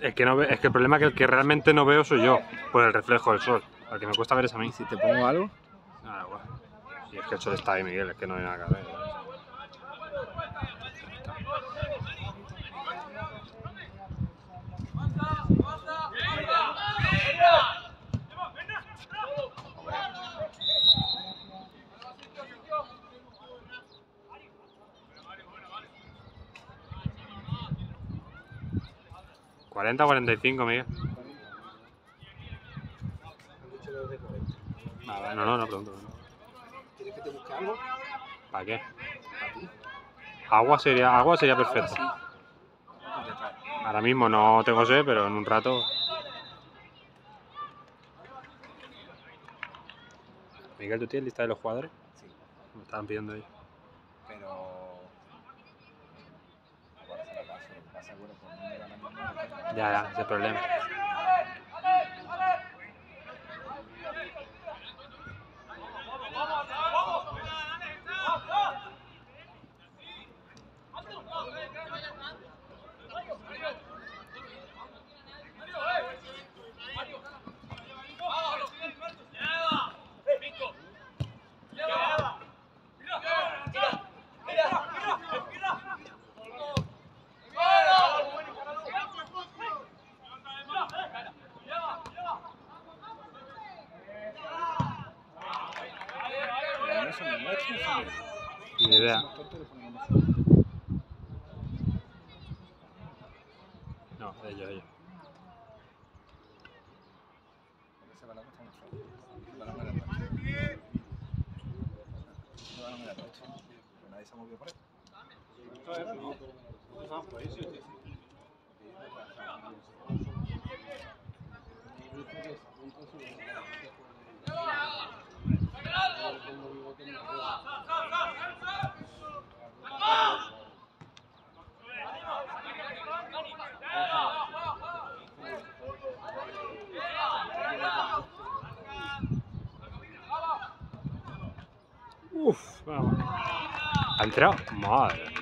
Es que, no ve- es que el problema es que el que realmente no veo soy yo, por el reflejo del sol. Al que me cuesta ver es a mí. Si te pongo algo. Ah, igual. Y es que el sol está ahí, Miguel, es que no hay nada que ver. ¿40 o 45, Miguel? Han dicho los de 40. Nada, no, no, no pregunto. ¿Quieres que te busque algo? ¿Para qué? Para ti. Agua sería, agua sería perfecto. Ahora mismo no tengo sed, pero en un rato. Miguel, ¿tú tienes lista de los jugadores? Sí. Me estaban pidiendo ellos. Pero. Ahora se la paso. Lo que pasa, bueno, pues no me da la misma. Ya, ya, ese problema. Uf, vamos. ¿Ha entrado? Madre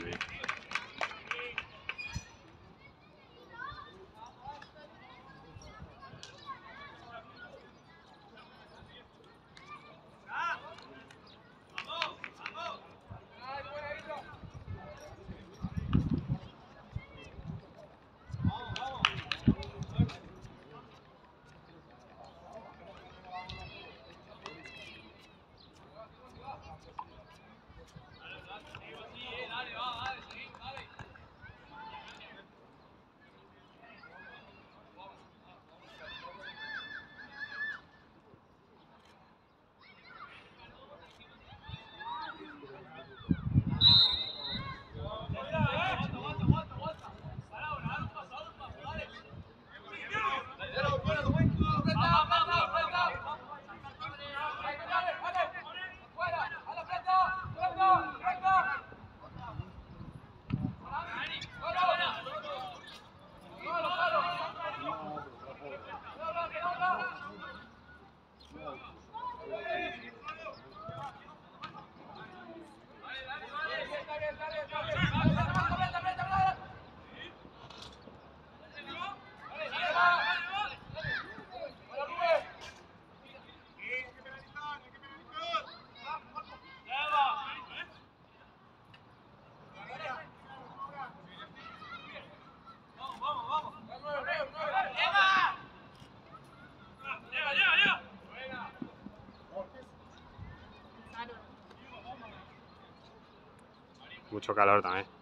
Mucho calor también.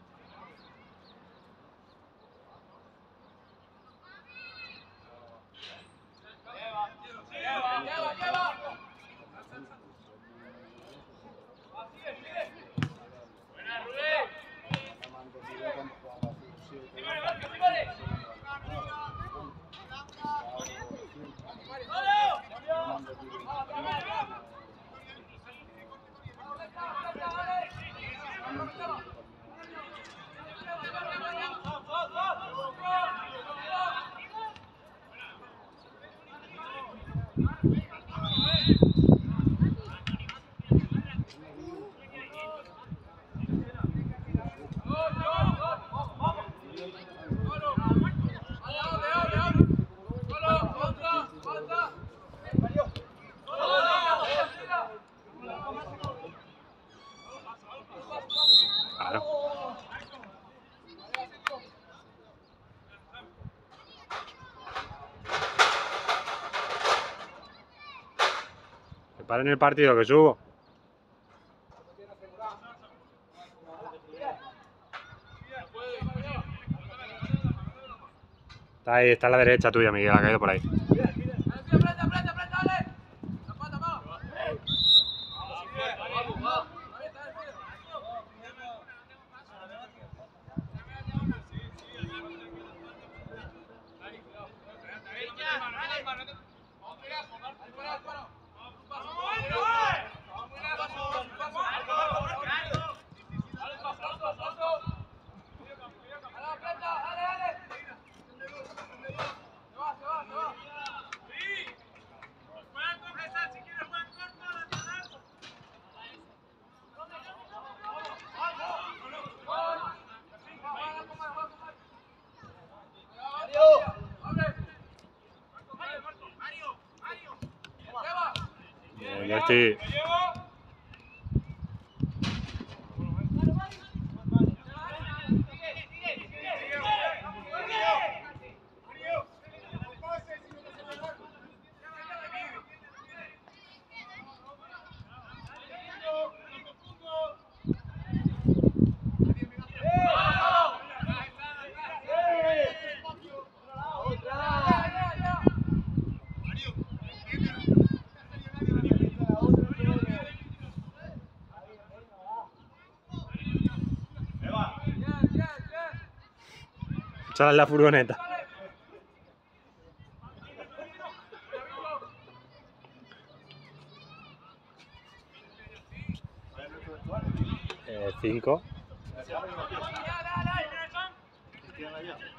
Paren el partido, que subo. Está ahí, está a la derecha tuya, Miguel, ha caído por ahí. Bien, en la furgoneta. Eh, cinco.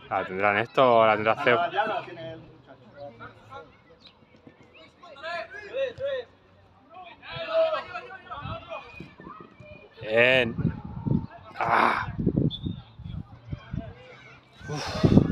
¿La tendrán esto o la tendrá CEO? Bien. Ah. Uf,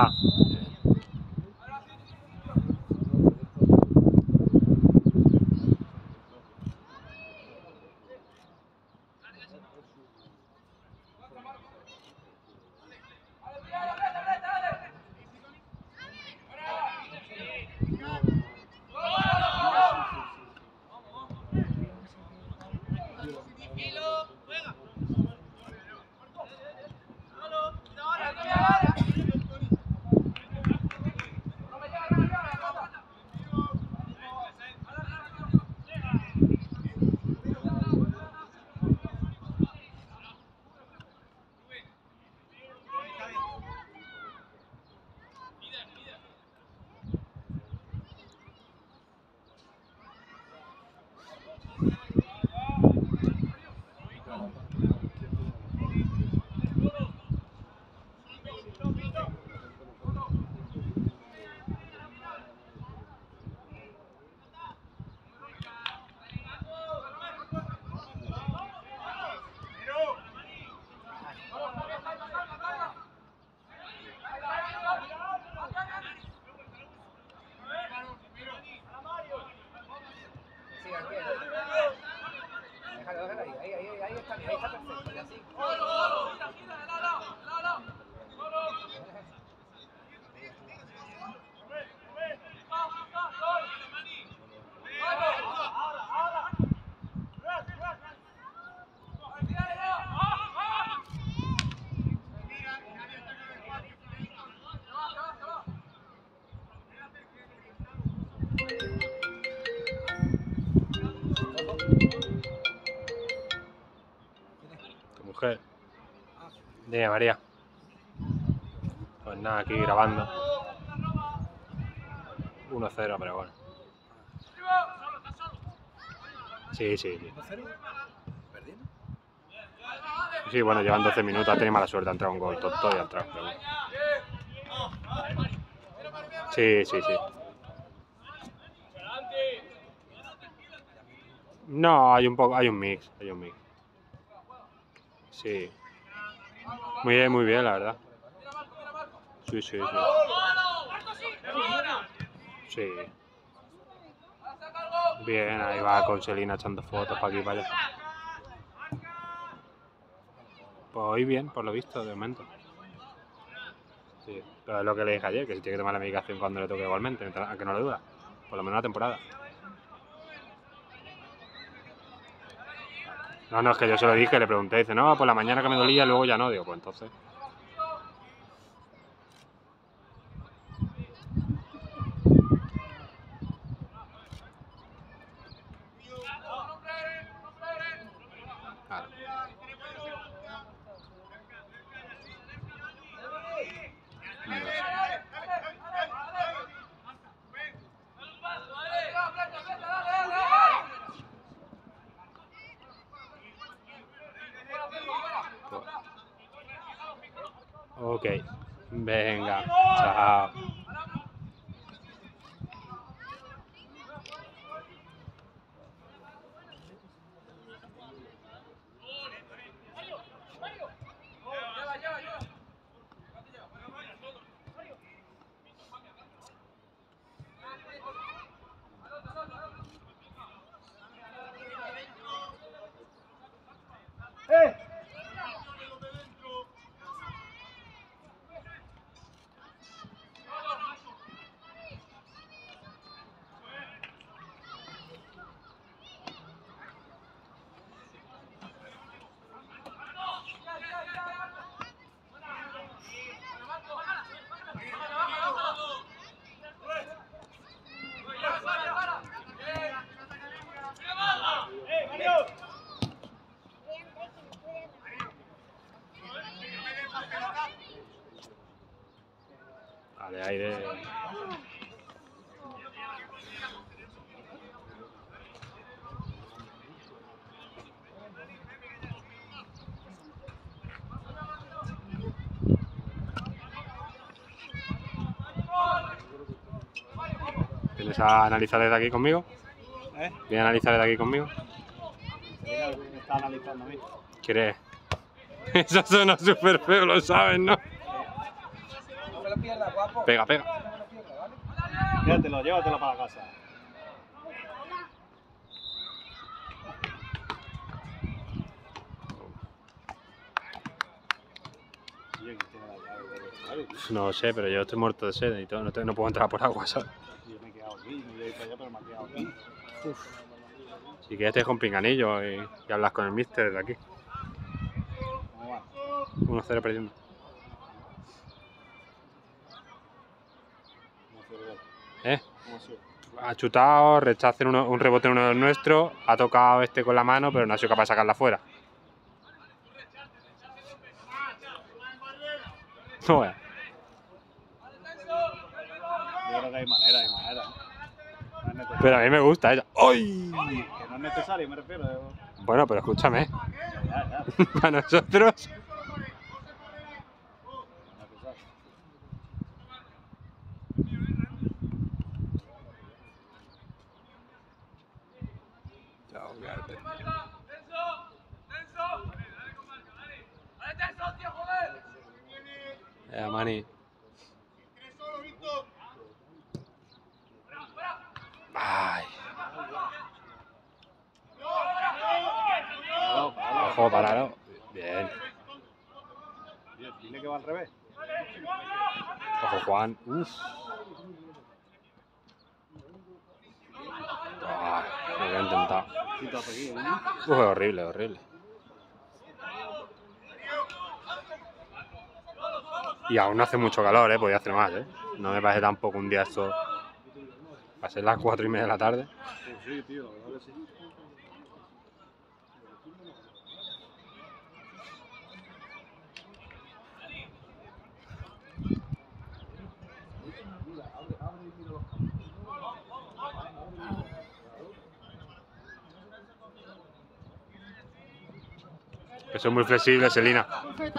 Falta. Dime, María. Pues nada, aquí grabando. 1-0, pero bueno. Sí, sí, sí. Sí, bueno, llevan 12 minutos, ha tenido mala suerte, ha entrado un gol tonto y ha entrado. pero bueno. Sí, sí, sí. No, hay un poco, hay un mix, hay un mix. Sí. Muy bien, muy bien, la verdad. Sí, sí, sí. Sí. Bien, ahí va con Selina echando fotos para aquí para allá. Pues hoy bien, por lo visto, de momento. Sí, pero es lo que le dije ayer, que si tiene que tomar la medicación cuando le toque igualmente, aunque no le dura. Por lo menos una temporada. No, no, es que yo se lo dije, le pregunté, dice, no, por la mañana que me dolía, luego ya no. Digo, pues entonces. Aire. ¿Vienes a analizar desde aquí conmigo? ¿Eh? ¿Vienes a analizar desde aquí conmigo? Me está analizando a mí. ¿Quieres? Eso suena súper feo, lo sabes, ¿no? No me lo pierdas, guapo. Pega, pega. Llévatelo, llévatelo para casa. No sé, pero yo estoy muerto de sed y todo, no, te- no puedo entrar por agua, ¿sabes? Yo me he quedado aquí, me a ir para allá, pero me he quedado aquí. Si quieres te dejo un pinganillo y, y hablas con el mister de aquí. ¿Cómo va? 1-0 perdiendo. ¿Cómo ha sido el gol? ¿Eh? ¿Cómo ha chutado, rechaza en uno- un rebote en uno de los nuestros, ha tocado este con la mano, pero no ha sido capaz de sacarla fuera. No veas. Yo creo que hay manera, hay manera. No necesario. Pero a mí me gusta ella. ¡Ay! Que no es necesario, me refiero. yo- Bueno, pero escúchame, Ya, ya. para nosotros. No es necesario. Eh, Mani. Ay, No, para, ojo, parado. Bien. Dile que va al revés. Ojo, Juan. Uf. Ay, lo que he intentado. ¿no? Uf, horrible, horrible. Y aún no hace mucho calor, ¿eh? Podría hacer más, ¿eh? No me parece tampoco un día esto... Va a ser las 4 y media de la tarde. Sí, tío, que son muy flexibles, Selina. Pues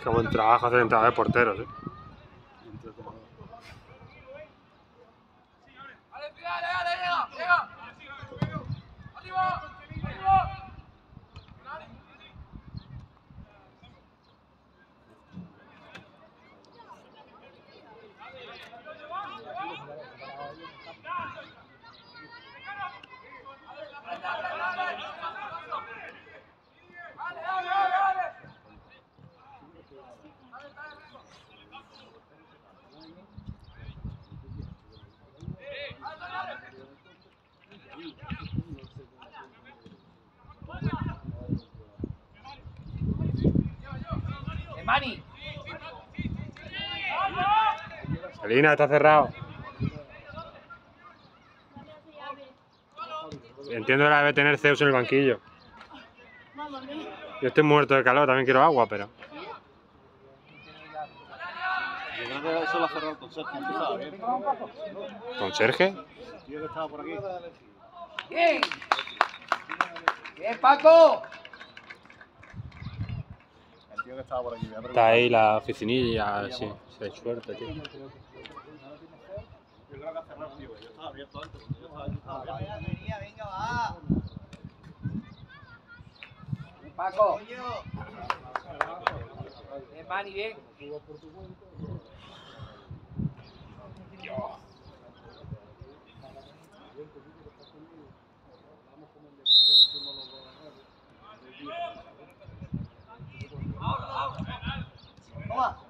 Qué buen trabajo hacer entrada de porteros, eh. Está cerrado. Entiendo que la debe tener Zeus en el banquillo. Yo estoy muerto de calor, también quiero agua, pero. Yo creo que eso lo ha cerrado el consejo, ¿tú sabes? ¿Con Sergio? El tío que estaba por aquí. bien. Bien, Paco. El tío que estaba por aquí. Está ahí la oficinilla, sí. Si hay suerte, tío. Yo creo que ha cerrado, estaba abierto. Venga, venga, va. Bien, Paco. Bien, Mani, bien. Toma.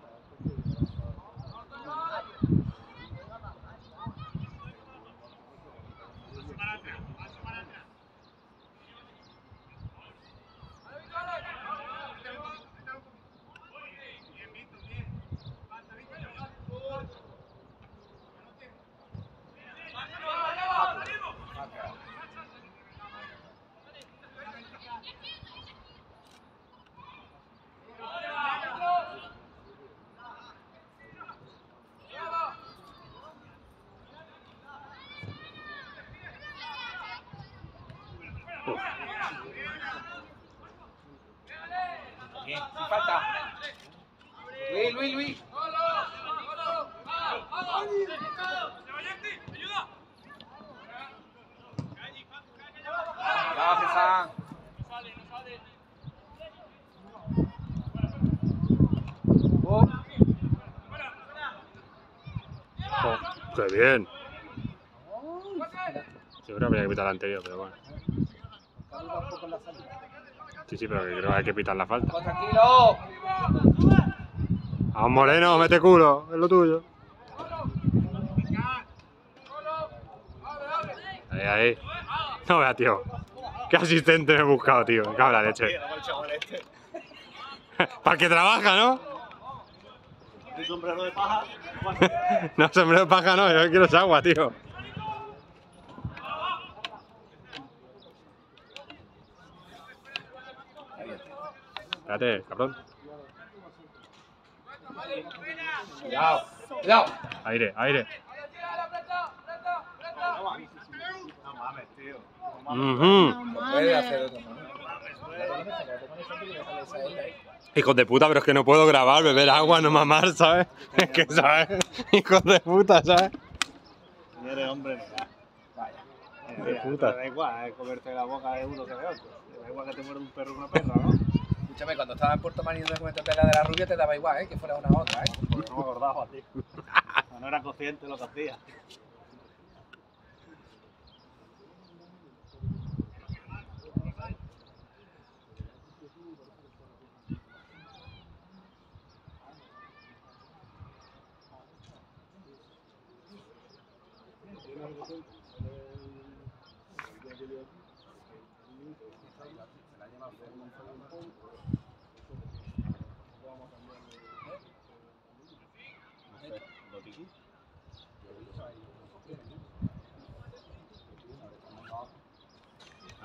Luis, Luis. Oh, ¡Qué bien! Yo creo que habría que pitar la anterior, pero bueno. Sí, sí, pero creo que hay que pitar la falta. Vamos, tranquilo. ¡Vamos, Moreno! ¡Mete culo! Es lo tuyo. Ahí, ahí. No vea, tío. ¿Qué asistente me he buscado, tío? Me cago la leche. Para el que trabaja, ¿no? Un sombrero de paja. No, sombrero de paja no, yo quiero agua, tío. Espérate, cabrón. Cuidado, cuidado. Aire, aire. No mames, tío. Ujú. Puede hacer otro, ¿no? Hijos de puta, pero es que no puedo grabar, beber agua, no mamar, ¿sabes? Es que, ¿sabes? Hijos de puta, ¿sabes? Eres hombre, no. Vaya. Mira, puta. te da igual, es comerte la boca de uno que de otro. Da igual que te muerde un perro o una perra, ¿no? Escúchame, cuando estaba en Puerto Marino de la de la rubia te daba igual, ¿eh? Que fuera una u otra, ¿eh? No me acordaba, tío. No era consciente de lo que hacía.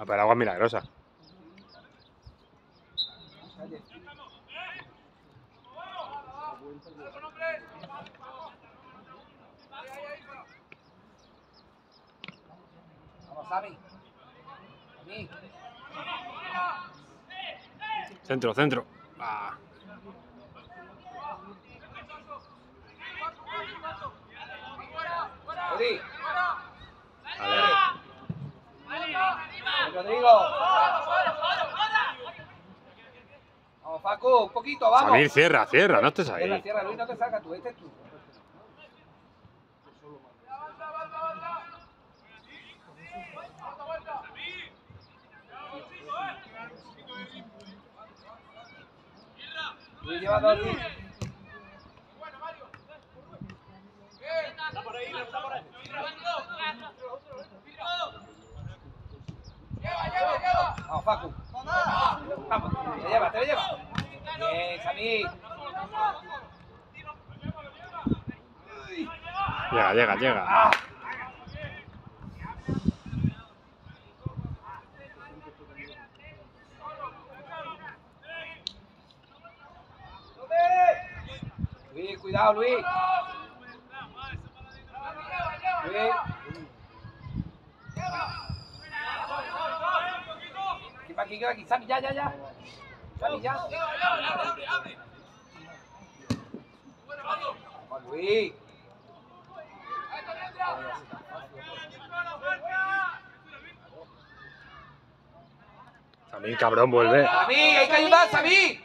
Pero agua es milagrosa. Centro, centro. Ah. Uri. Vale. Rodrigo. Vamos, Vamos. Samir, cierra, cierra, no estés ahí. cierra, Luis, no te sacas tú, este es tú. Luis, lleva dos, Luis. Vamos, Facu. Vamos, te lo lleva, te lo lleva. Bien, Samir. Llega. Luis, cuidado, Luis. Luis. Aquí aquí, aquí, ya, ya, ya. Sammy, ya. Vamos, Luis. Samir, cabrón, vuelve. Sammy, hay que ayudar, Sammy.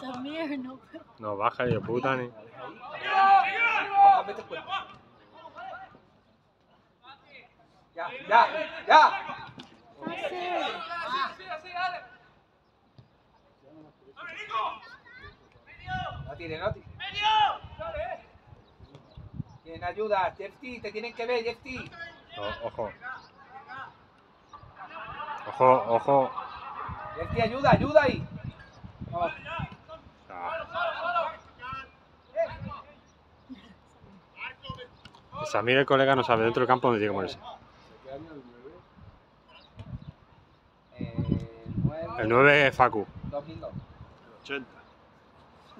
Samir, no. No baja ni de puta ni. Ya, ya, ya. No tire, no tire. ¿Quién ayuda? Jeffy, te tienen que ver, Jeffy. O- ojo. Ojo, ojo. Jeffy, ayuda, ayuda ahí. Vamos. Ah. Samir, el colega, no sabe dentro del campo dónde tiene que ponerse. Eh, nueve, El 9 es Facu. 2002. 80.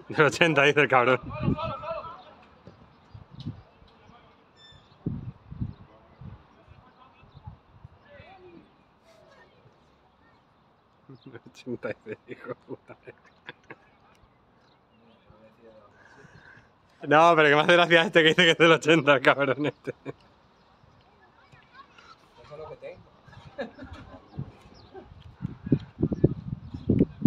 Del 80, dice el cabrón. 86, hijo puta. No, pero que hace gracia este que dice que es del 80, el cabrón este. Eso es lo que tengo.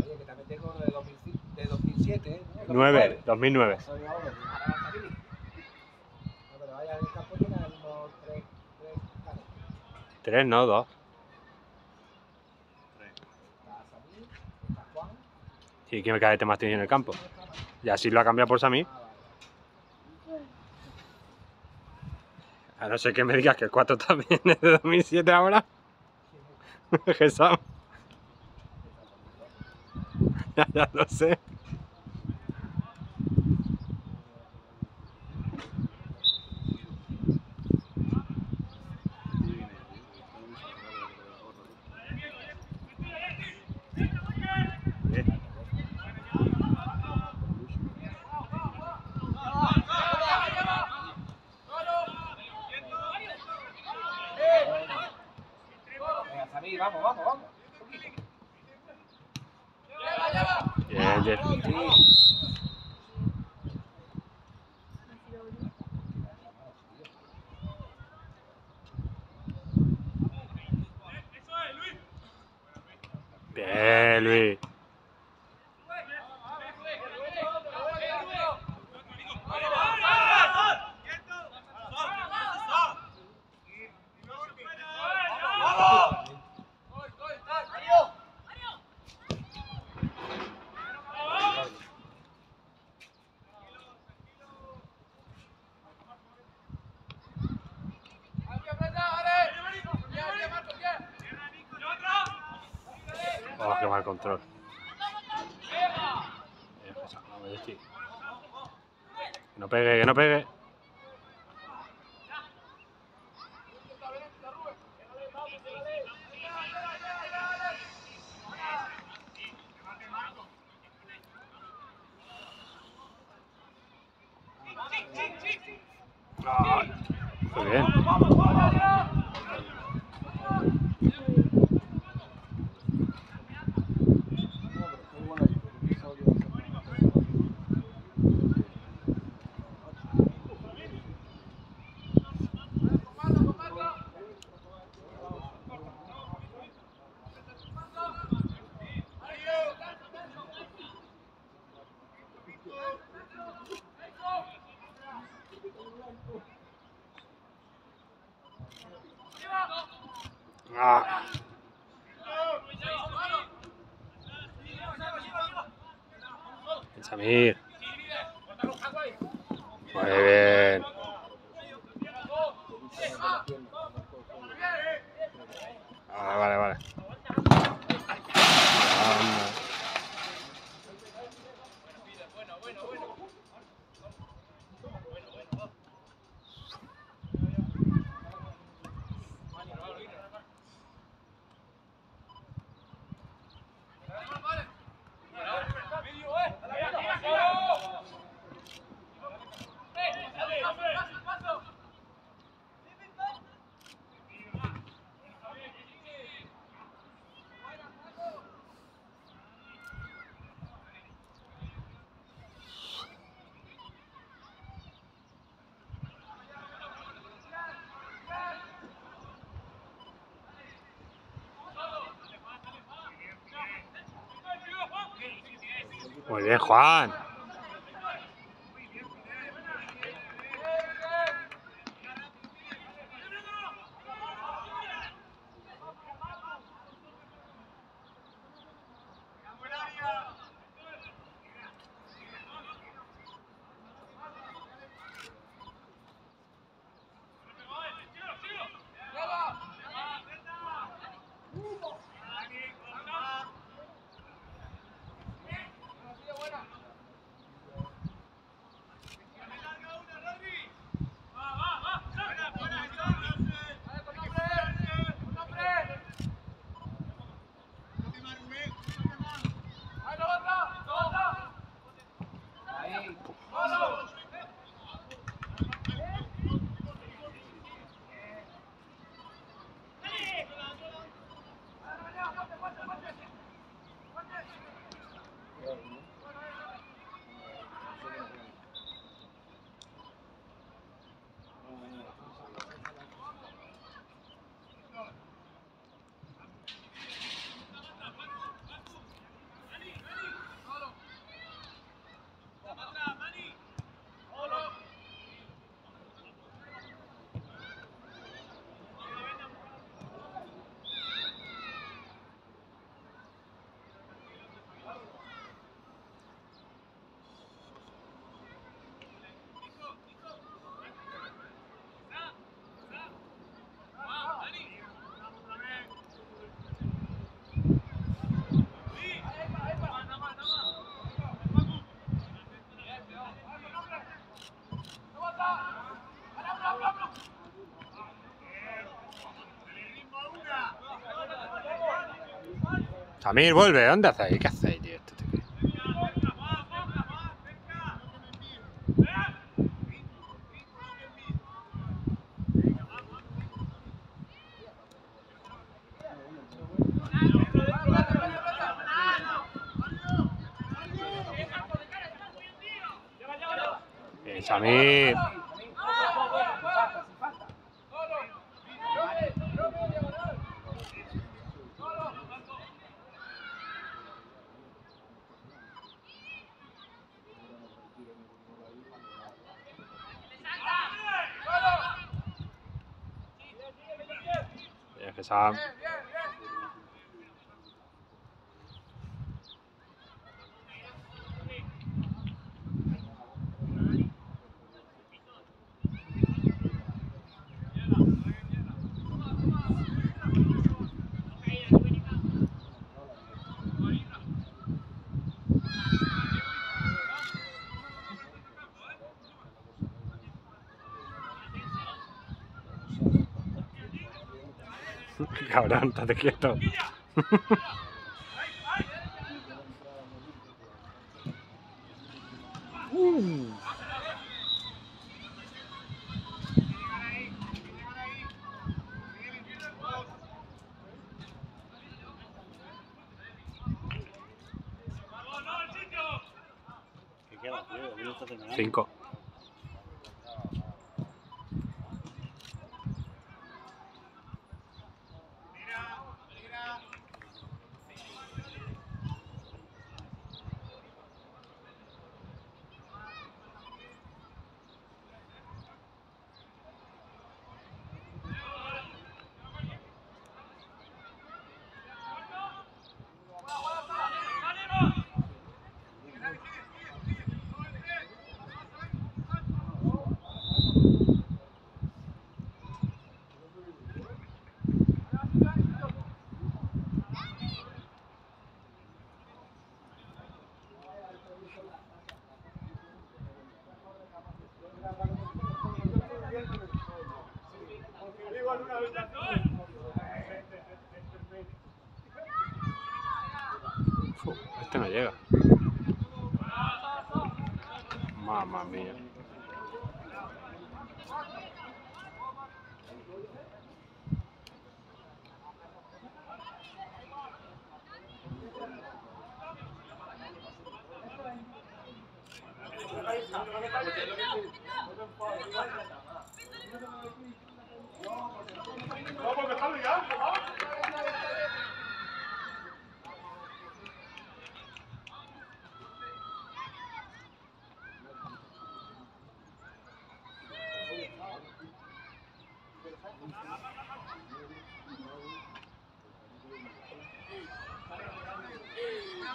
Oye, que también tengo de, 2005 de 2007, ¿eh? 9, 2009. Soy ahora. Ahora va a salir. No, pero vaya, el campo tiene unos 3, 3 caras. 3, no, 2. Está Samir, está Juan. ¿Y me cae más tiene en el campo? Y así lo ha cambiado por Samir. A no ser que me digas que el 4 también es de 2007 ahora. Jesús. Ya, ya lo sé. Venga, Samir, vamos, vamos, vamos. Bien, bien. Sí. Bien, Luis. Oh, qué mal control. Eh. Que no pegue, que no pegue. Samir. Muy bien. Vale, vale, vale. Muy Samir, vuelve. ¿Dónde hacéis? ¿Qué tío? Este tío? Bien, Samir. Bien, que Sam. Cabrón, estate quieto. ¿Qué queda, tío? El minuto terminado. Cinco. Fu, este no llega. Mamma mía.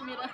Mira.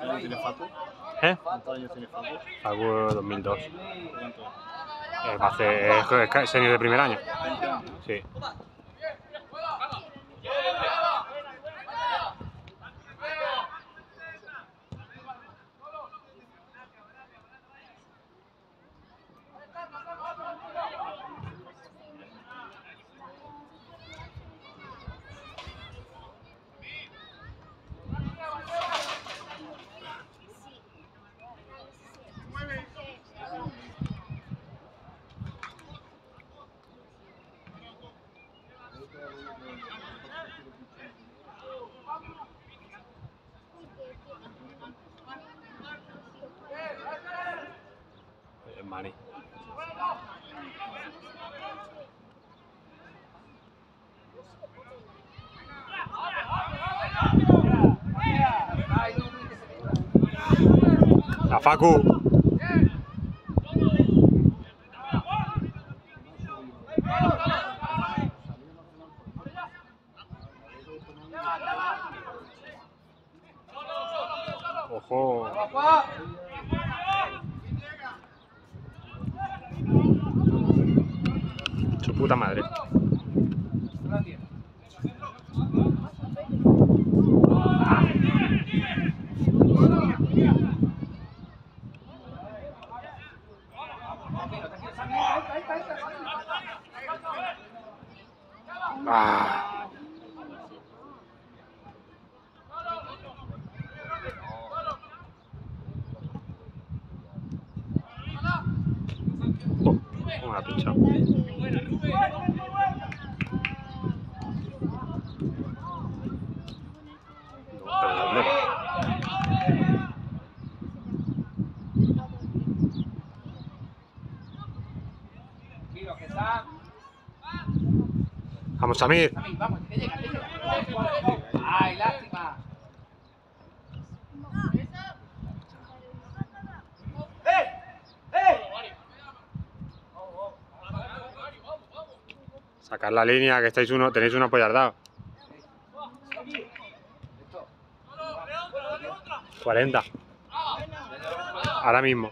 ¿Cuántos años tiene Facu? ¿Eh? ¿Cuántos años tiene Facu? Facu 2002. ¿Cuántos? Eh, va a hacer es, de primer año. 20 años. Sí. Venga, Facu. Ojo. Su puta madre. Ah. Oh, ¿cómo la ha pinchado? No, pero ¿dónde? Mira, que está. Vamos, Samir. Vamos. Ay, lástima. Sacar la línea, que estáis uno, tenéis uno apoyardado. 40. Ahora mismo.